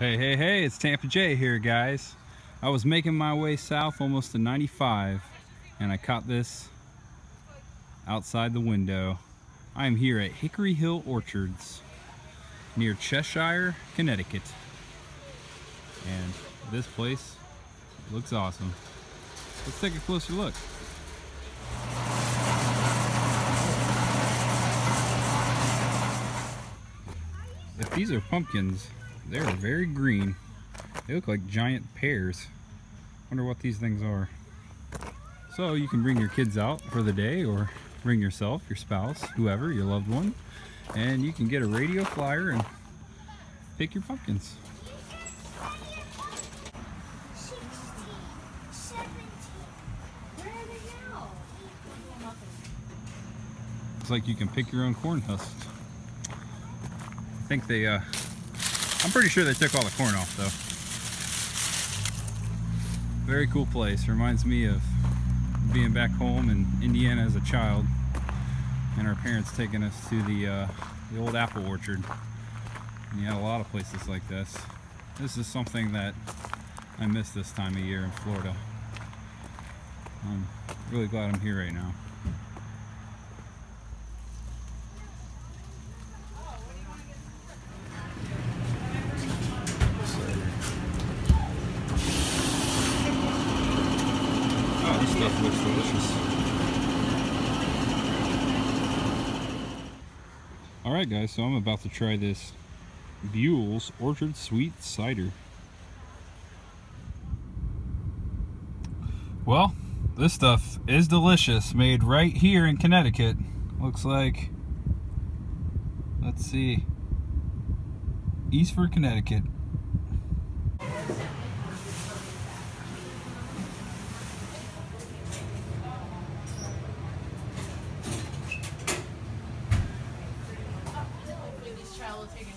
Hey, hey, hey, it's Tampa Jay here, guys. I was making my way south almost to 95, and I caught this outside the window. I am here at Hickory Hill Orchards near Cheshire, Connecticut. And this place looks awesome. Let's take a closer look. If these are pumpkins, they're very green. They look like giant pears. Wonder what these things are. So you can bring your kids out for the day or bring yourself, your spouse, whoever, your loved one, and you can get a radio flyer and pick your pumpkins. 16, 17. Where are they now? It's like you can pick your own corn husks. I think they, uh, I'm pretty sure they took all the corn off though. Very cool place. Reminds me of being back home in Indiana as a child and our parents taking us to the, uh, the old apple orchard. And you had a lot of places like this. This is something that I miss this time of year in Florida. I'm really glad I'm here right now. Looks delicious. Alright guys, so I'm about to try this Buell's Orchard Sweet Cider. Well, this stuff is delicious, made right here in Connecticut. Looks like, let's see, Eastford, Connecticut. Hopefully this child will take a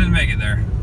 didn't make it there.